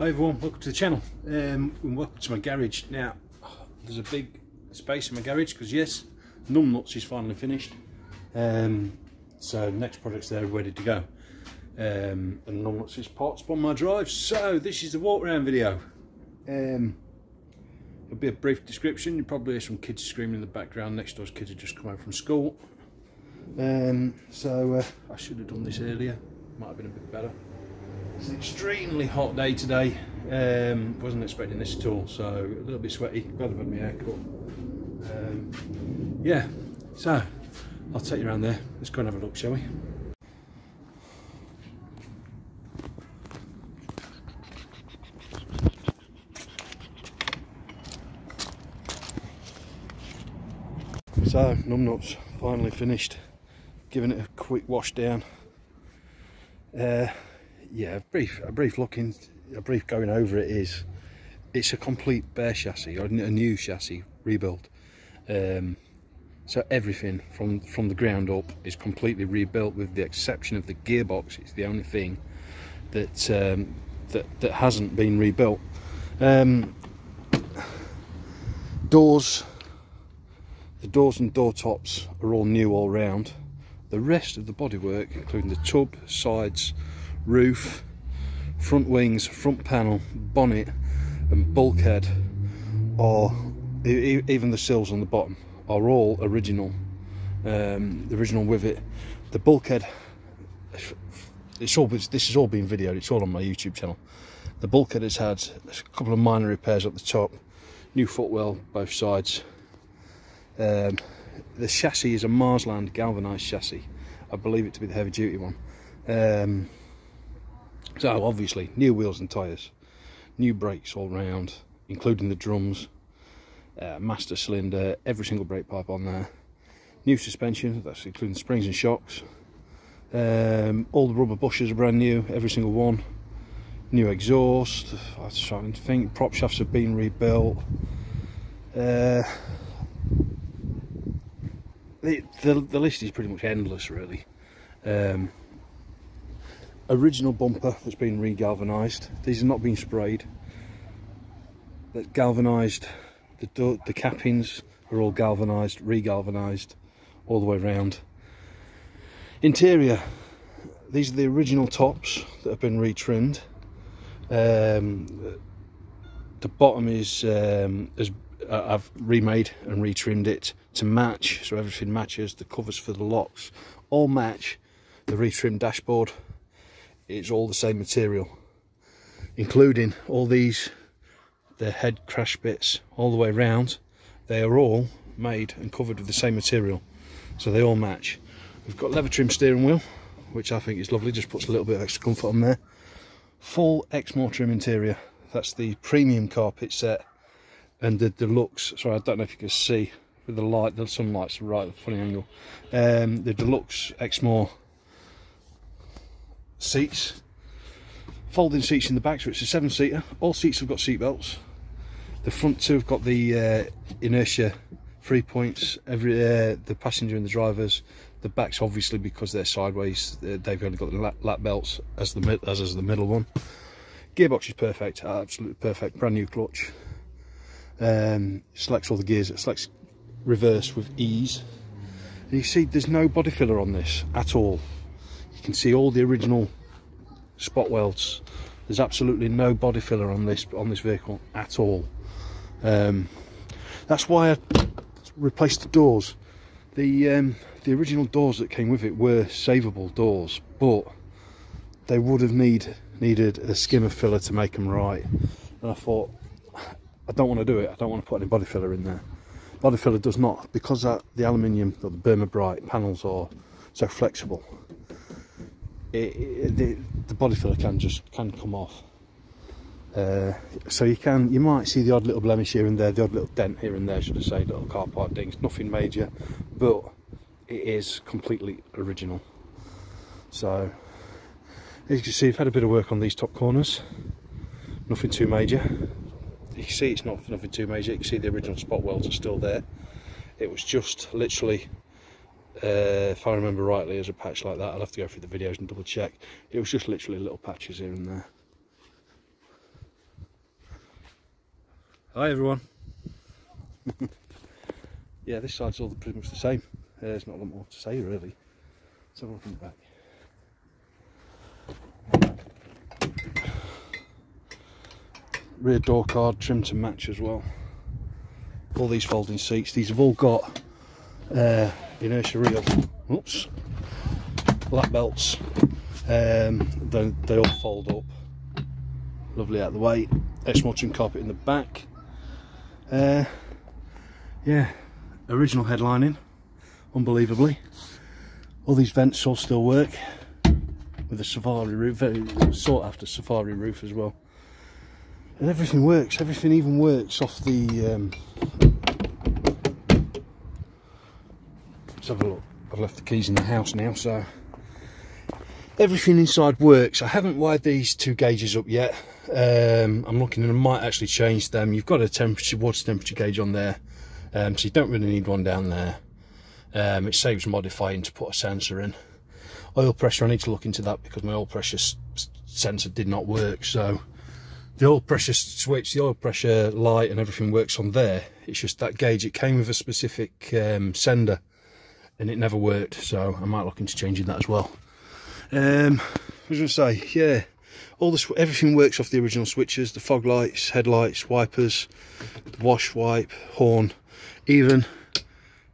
Hi everyone, welcome to the channel um, and welcome to my garage. Now, there's a big space in my garage because yes, Numbnuts is finally finished. Um, so next project's there ready to go. Um, and Numbnuts is parts on my drive. So this is the walk around video. Um, it'll be a brief description. You probably hear some kids screaming in the background. Next door's kids have just come home from school. Um, so uh, I should have done this earlier. Might have been a bit better. It's an extremely hot day today. Um, wasn't expecting this at all, so a little bit sweaty. Glad I've had my haircut. Um, yeah, so I'll take you around there. Let's go and have a look, shall we? So, Numbnuts finally finished, giving it a quick wash down. Uh, yeah, a brief, a brief looking, a brief going over it is, it's a complete bare chassis or a new chassis rebuilt. Um, so everything from from the ground up is completely rebuilt, with the exception of the gearbox. It's the only thing that um, that that hasn't been rebuilt. Um, doors, the doors and door tops are all new all round. The rest of the bodywork, including the tub, sides, roof, front wings, front panel, bonnet and bulkhead are even the sills on the bottom are all original um, the original with it. The bulkhead it's all this has all been videoed it's all on my youtube channel. The bulkhead has had a couple of minor repairs at the top new footwell both sides. Um, the chassis is a marsland galvanized chassis. I believe it to be the heavy duty one. Um, so obviously new wheels and tyres, new brakes all round, including the drums, uh, master cylinder, every single brake pipe on there, new suspension, that's including springs and shocks, um, all the rubber bushes are brand new, every single one, new exhaust, I was trying to think, prop shafts have been rebuilt, uh, the, the, the list is pretty much endless really. Um, original bumper that's been re-galvanised. These have not been sprayed. That galvanised, the, the cappings are all galvanised, re-galvanised all the way around. Interior, these are the original tops that have been retrimmed. Um, the bottom is, um, is uh, I've remade and retrimmed it to match, so everything matches. The covers for the locks all match the retrimmed dashboard it's all the same material including all these the head crash bits all the way around they are all made and covered with the same material so they all match. We've got leather trim steering wheel which I think is lovely just puts a little bit of extra comfort on there. Full Exmoor trim interior that's the premium carpet set and the deluxe sorry I don't know if you can see with the light the sunlight's right at the funny angle. Um, the deluxe Exmoor seats. Folding seats in the back so it's a seven seater all seats have got seat belts. The front two have got the uh, inertia three points. Every uh, the passenger and the drivers. The backs obviously because they're sideways. They've only got the lap, belts as the as is the middle one. Gearbox is perfect. Absolutely perfect. Brand new clutch. Um, selects all the gears. It selects reverse with ease. And you see there's no body filler on this at all you can see all the original spot welds. There's absolutely no body filler on this on this vehicle at all. Um, that's why I replaced the doors. The um, the original doors that came with it were savable doors but they would have need needed a skimmer filler to make them right. And I thought I don't want to do it. I don't want to put any body filler in there. Body filler does not because that, the aluminium or the Birmabright panels are so flexible it, it, the, the body filler can just can come off. Uh, so you can you might see the odd little blemish here and there the odd little dent here and there should I say little car part dings nothing major but it is completely original. So as you can see I've had a bit of work on these top corners. Nothing too major. You can see it's not nothing too major. You can see the original spot welds are still there. It was just literally uh, if I remember rightly as a patch like that I'll have to go through the videos and double check it was just literally little patches here and there Hi everyone. yeah, this side's all pretty much the same. Uh, there's not a lot more to say really. Let's have a look in the back. Rear door card trimmed to match as well. All these folding seats, these have all got uh, inertia reel. Oops. Lap belts. Um, they, they all fold up. Lovely out of the way. Trim carpet in the back. Uh, yeah, original headlining, unbelievably. All these vents all still work with a safari roof, very sought after safari roof as well. And everything works, everything even works off the. Um, let's have a look. I've left the keys in the house now, so everything inside works. I haven't wired these two gauges up yet. Um, I'm looking and I might actually change them. You've got a temperature water temperature gauge on there um, so you don't really need one down there. Um, it saves modifying to put a sensor in. Oil pressure I need to look into that because my oil pressure sensor did not work so the oil pressure switch the oil pressure light and everything works on there. It's just that gauge it came with a specific um, sender and it never worked so I might look into changing that as well. Um, I was going to say yeah all this everything works off the original switches the fog lights headlights wipers the wash wipe horn even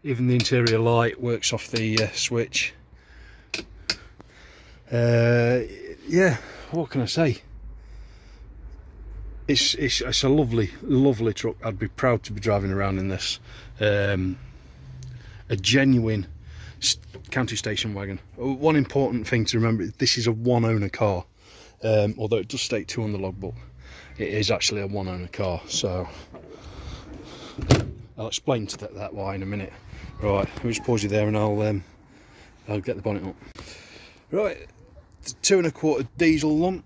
even the interior light works off the uh, switch. Uh, yeah what can i say? It's, it's it's a lovely lovely truck. I'd be proud to be driving around in this. Um, a genuine county station wagon. One important thing to remember this is a one owner car. Um, although it does state two on the logbook it is actually a one owner car so I'll explain to that, that why in a minute. Right let me just pause you there and I'll um, I'll get the bonnet up. Right two and a quarter diesel lump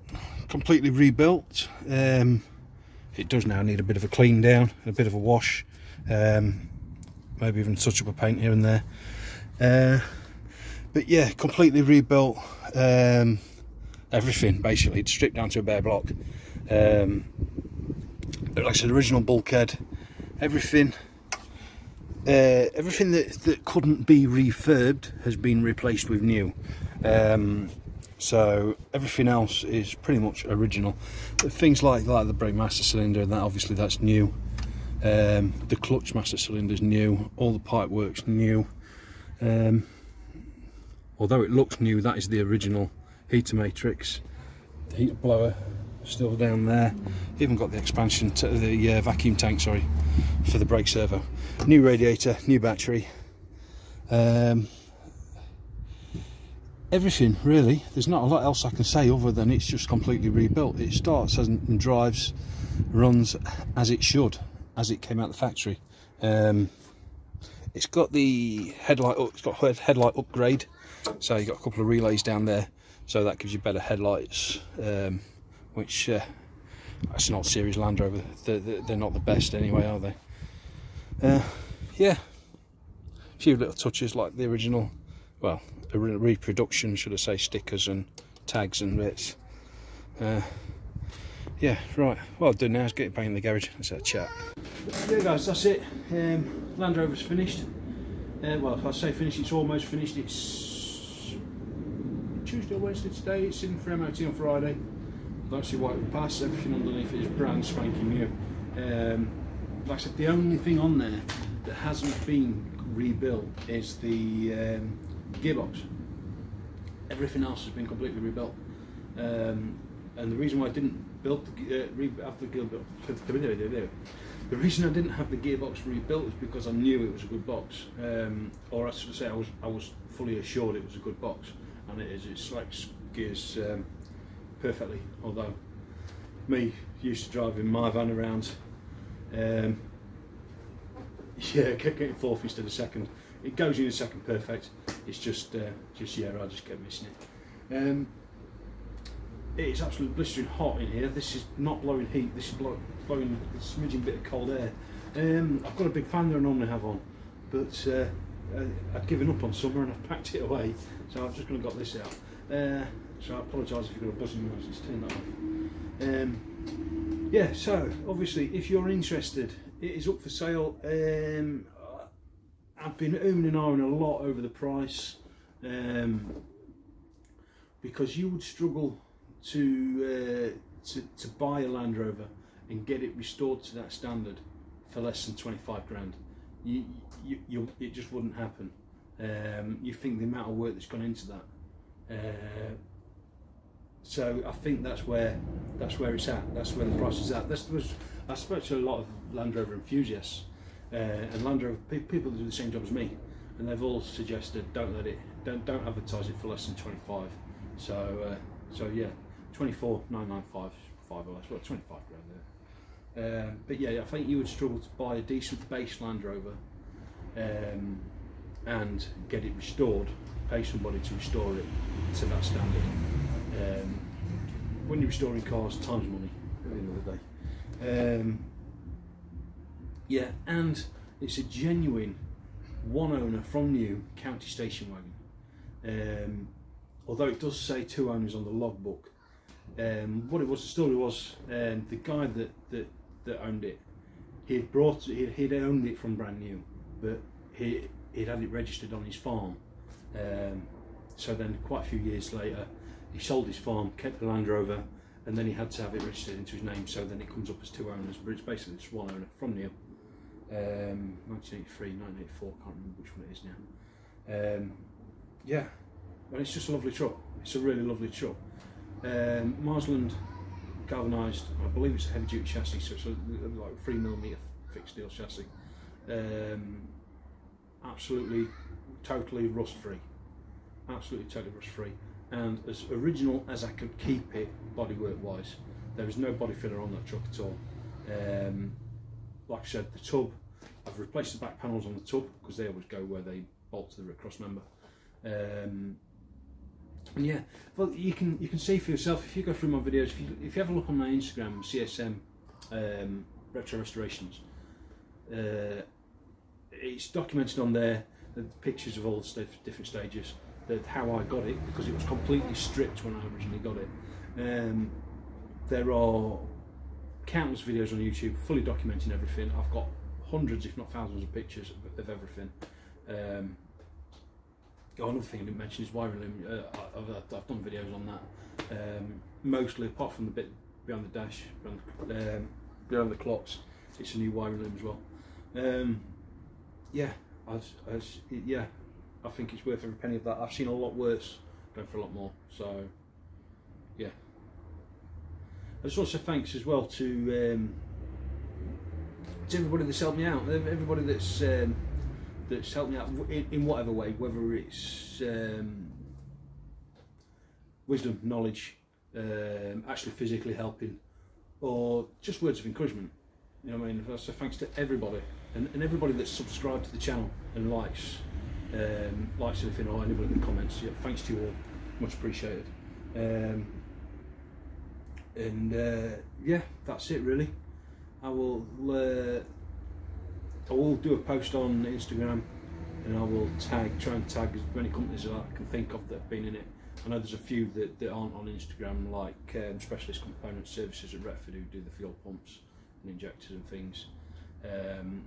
completely rebuilt. Um, it does now need a bit of a clean down a bit of a wash um, maybe even touch up a paint here and there uh, but yeah completely rebuilt um, everything basically it's stripped down to a bare block. Um, like I said original bulkhead everything uh, everything that, that couldn't be refurbed has been replaced with new. Um, so everything else is pretty much original. But things like like the brake master cylinder and that obviously that's new. Um, the clutch master cylinder is new. All the pipe works new um, although it looks new that is the original heater matrix, the heater blower still down there. Even got the expansion to the uh, vacuum tank, sorry, for the brake servo. New radiator, new battery. Um, everything really. There's not a lot else I can say other than it's just completely rebuilt. It starts and drives, runs as it should, as it came out the factory. Um, it's got the headlight. It's got headlight upgrade. So you've got a couple of relays down there so that gives you better headlights um, which uh, that's an old series Land Rover they're, they're, not the best anyway are they uh, yeah a few little touches like the original well a re reproduction should I say stickers and tags and bits uh, yeah right what I'll do now is get it back in the garage let's have a chat yeah guys that's it um, Land Rover's finished uh, well if I say finished it's almost finished it's Tuesday or Wednesday today. It's in for MOT on Friday. I don't see why it would pass. Everything underneath it is brand spanking new. Um, like I said, the only thing on there that hasn't been rebuilt is the um, gearbox. Everything else has been completely rebuilt. Um, and the reason why I didn't build the, uh, after the the reason I didn't have the gearbox rebuilt was because I knew it was a good box, um, or I should say I was I was fully assured it was a good box and it is it selects gears um, perfectly. Although me used to driving my van around um, yeah kept getting fourth instead of second. It goes in a second perfect. It's just uh, just yeah I just kept missing it. Um, it's absolutely blistering hot in here. This is not blowing heat. This is blowing a smidgen bit of cold air. Um, I've got a big fan that I normally have on but uh, uh, I've given up on summer and I've packed it away. So I've just going to got this out. Uh, so I apologise if you've got a buzzing noise let's turn that off. Um, yeah, so obviously, if you're interested, it is up for sale. Um, I've been ooming and ahhing a lot over the price um, because you would struggle to, uh, to to buy a Land Rover and get it restored to that standard for less than 25 grand. You, you, it just wouldn't happen. Um, you think the amount of work that's gone into that. Uh, so I think that's where that's where it's at. That's where the price is at. This was I spoke to a lot of Land Rover enthusiasts uh, and Land Rover people that do the same job as me, and they've all suggested don't let it don't don't advertise it for less than 25. So uh, so yeah, 24 995 five or less. Well, 25 grand there. Um, but yeah, I think you would struggle to buy a decent base Land Rover um, and get it restored. Pay somebody to restore it to that standard. Um, when you're restoring cars, time's money at the end of the day. Um, yeah, and it's a genuine one owner from new county station wagon. Um, although it does say two owners on the logbook. Um, what it was, the story was, um, the guy that, that, that owned it, he had brought, he he'd owned it from brand new, but he he'd had it registered on his farm. Um, so then, quite a few years later, he sold his farm, kept the Land Rover, and then he had to have it registered into his name. So then it comes up as two owners, but it's basically just one owner from Neil. Um, 1983, 1984, can't remember which one it is now. Um, yeah, and it's just a lovely truck. It's a really lovely truck. Um, Marsland galvanised, I believe it's a heavy duty chassis, so it's a, like three millimeter fixed steel chassis. Um, absolutely, totally rust free. Absolutely, totally rust free and as original as I could keep it bodywork wise. There is no body filler on that truck at all. Um, like I said, the tub, I've replaced the back panels on the tub because they always go where they bolt to the cross member. Um, and yeah, well, you can you can see for yourself if you go through my videos. If you if you have a look on my Instagram, CSM um, Retro Restorations, uh, it's documented on there the pictures of all the different stages how I got it because it was completely stripped when I originally got it. Um, there are countless videos on YouTube fully documenting everything. I've got hundreds, if not thousands, of pictures of, of everything. Um, oh, another thing I didn't mention is wiring loom. Uh, I've, I've, done videos on that. Um, mostly, apart from the bit behind the dash, behind, um, behind the clocks, it's a new wiring loom as well. Um, yeah, as, yeah, I think it's worth every penny of that. I've seen a lot worse going for a lot more. So, yeah. I just want to say thanks as well to um, to everybody that's helped me out. Everybody that's um, that's helped me out in, in whatever way, whether it's um, wisdom, knowledge, um, actually physically helping, or just words of encouragement. You know what I mean? So thanks to everybody and, and everybody that's subscribed to the channel and likes um, likes anything or anybody in the comments. Yeah, thanks to you all, much appreciated. Um, and uh, yeah, that's it really. I will uh, I will do a post on Instagram and I will tag try and tag as many companies as I can think of that have been in it. I know there's a few that, that aren't on Instagram like um, Specialist Component Services at Retford who do the fuel pumps and injectors and things. Um,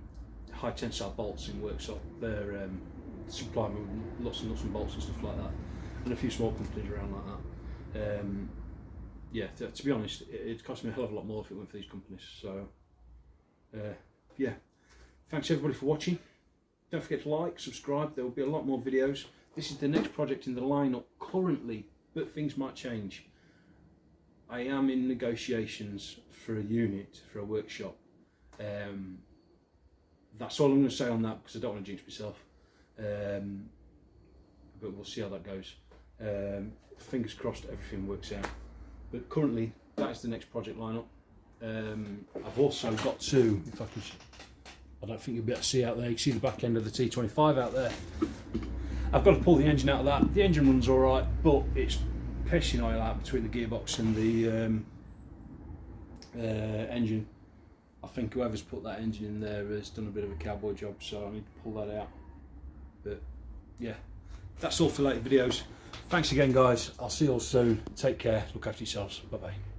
high tensile bolts in workshop, they're um, supply with lots and lots of bolts and stuff like that, and a few small companies around like that. Um, yeah, to, to, be honest, it, it cost me a hell of a lot more if it went for these companies. So, uh, yeah, thanks everybody for watching. Don't forget to like, subscribe. There will be a lot more videos. This is the next project in the lineup currently, but things might change. I am in negotiations for a unit for a workshop. Um, that's all I'm going to say on that because I don't want to jinx myself. Um, but we'll see how that goes. Um, fingers crossed everything works out. But currently, that is the next project lineup. Um, I've also got to, if I can, I don't think you'll be able to see out there, you can see the back end of the T25 out there. I've got to pull the engine out of that. The engine runs alright, but it's pissing oil out between the gearbox and the um, uh, engine. I think whoever's put that engine in there has done a bit of a cowboy job, so I need to pull that out. But yeah, that's all for later videos. Thanks again, guys. I'll see you all soon. Take care. Look after yourselves. Bye bye.